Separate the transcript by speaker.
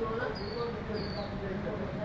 Speaker 1: 그러면 이건 어떻게 되는지 한번 보겠습니다.